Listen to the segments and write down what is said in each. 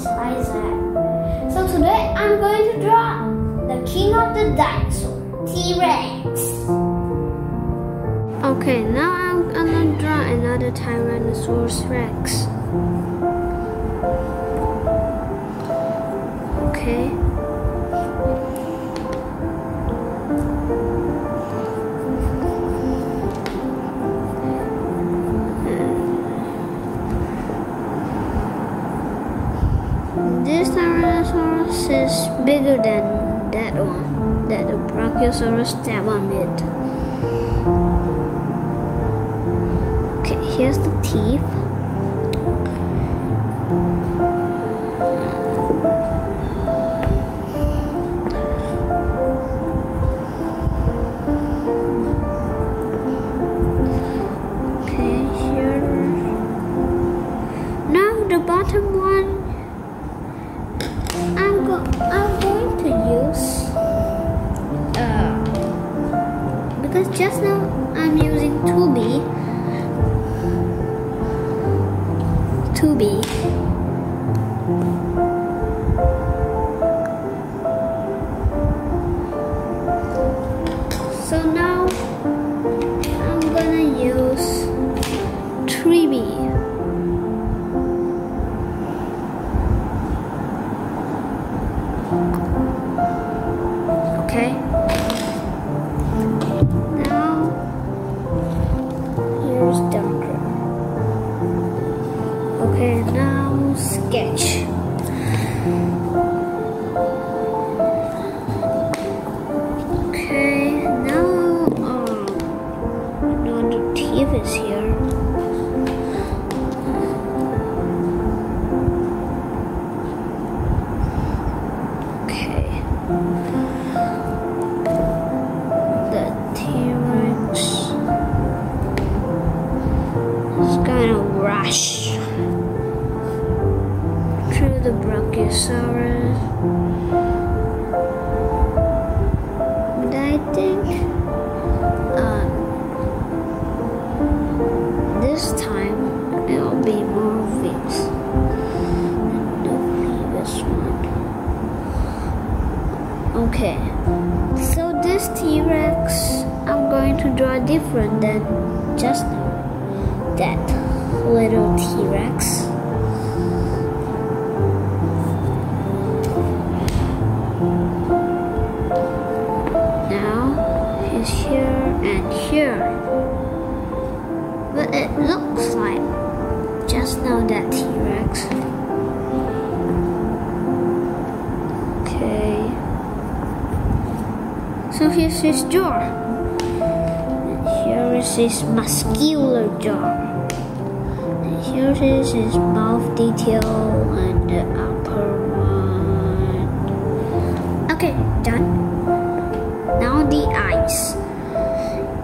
is Isaac. So today I'm going to draw the king of the dinosaur, T-Rex. Okay, now I'm gonna draw another Tyrannosaurus Rex. Okay. Tyrannosaurus is bigger than that one, that the Brachiosaurus one did. Okay, here's the teeth. I'm going to use uh because just now I'm using 2B 2B draw different than just that little T-Rex. Now he's here and here. But it looks like just now that T-Rex. Okay. So here's his jaw. And here is his muscular jaw. And here is his mouth detail and the upper one. Okay, done. Now the eyes.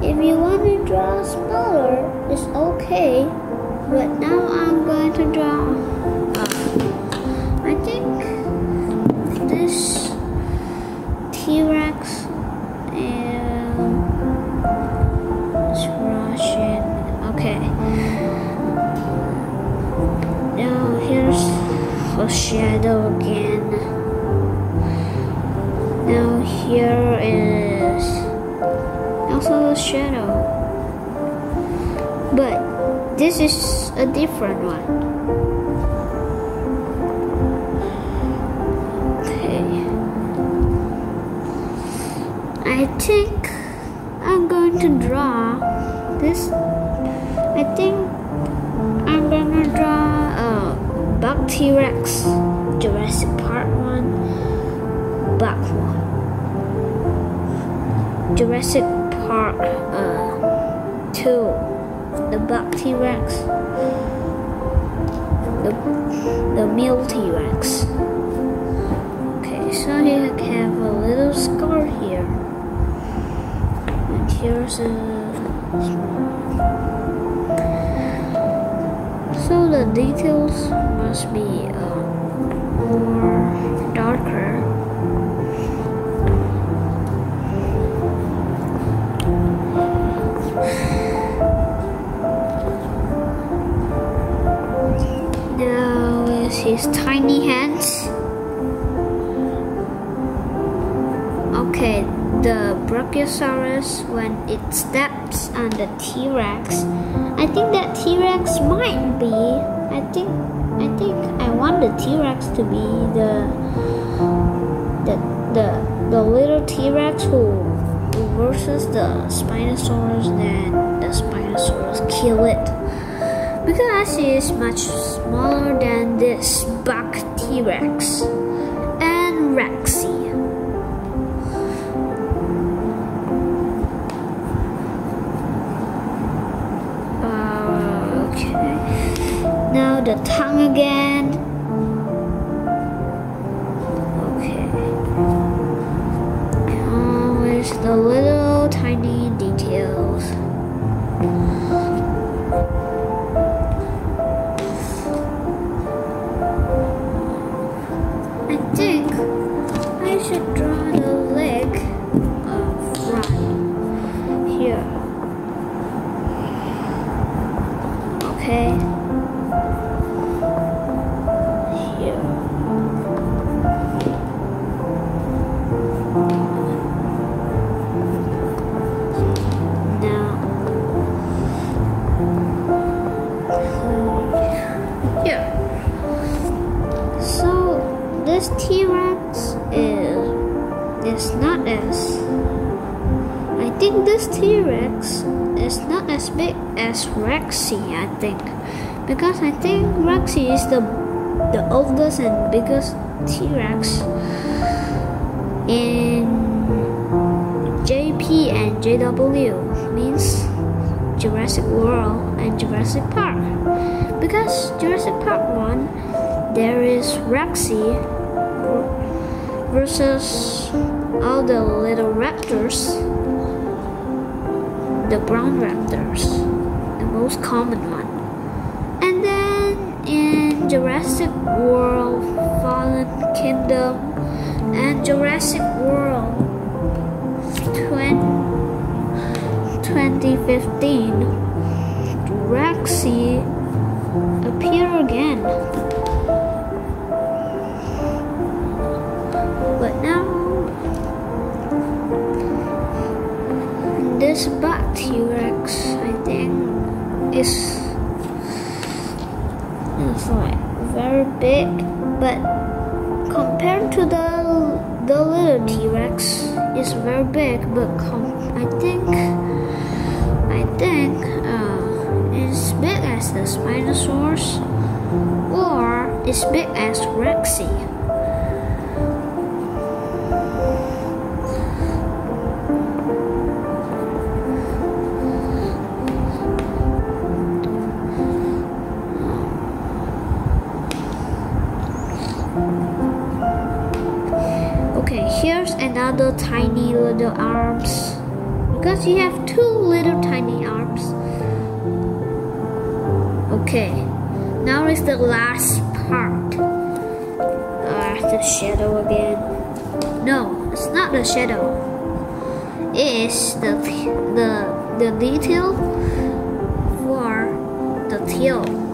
If you want to draw smaller, it's okay. But now I'm going to draw. Also a shadow. But this is a different one. Okay. I think I'm going to draw this. I think I'm gonna draw a Buck T Rex, Jurassic Park one, Buck one, Jurassic Park uh, two, the Buck T Rex, the the Mule T Rex. Okay, so you have a little scar here. And here's a so the details must be uh, more darker. His tiny hands. Okay, the Brachiosaurus when it steps on the T-Rex. I think that T-Rex might be. I think I think I want the T-Rex to be the the the the little T-Rex who versus the Spinosaurus. Then the Spinosaurus kill it because it is much smaller than this buck T-Rex and Rexy. Okay. Now the tongue again. Is not as big as Rexy, I think. Because I think Rexy is the the oldest and biggest T-Rex in JP and JW means Jurassic World and Jurassic Park. Because Jurassic Park 1 there is Rexy versus all the little raptors, the brown raptors, the most common one. And then in Jurassic World, Fallen Kingdom, and Jurassic World 20, 2015, Rexy appear again. This buck T-Rex I think is it's like very big but compared to the the little T-Rex it's very big but I think I think uh, it's big as the Spinosaurus or it's big as Rexy. Tiny little arms. Because you have two little tiny arms. Okay, now is the last part. Ah, the shadow again. No, it's not the shadow. It is the the the detail for the tail.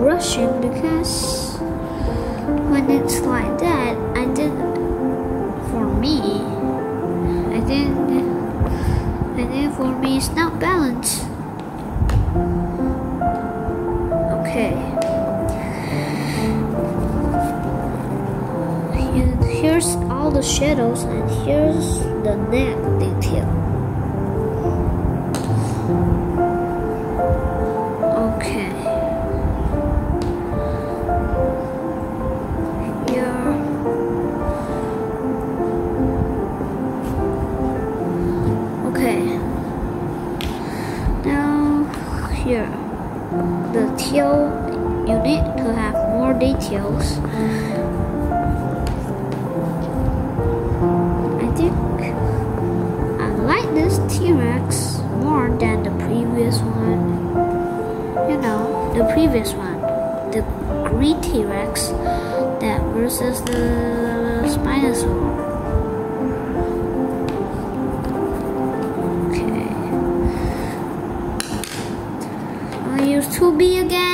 Rushing because when it's like that, I didn't. for me. I think I think for me it's not balanced. Okay. Here- Here's all the shadows and here's the neck detail. Here. The tail you need to have more details. I think I like this T-Rex more than the previous one. You know, the previous one, the green T-Rex that versus the Spinosaur. Use 2B again.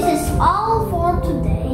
This is all for today.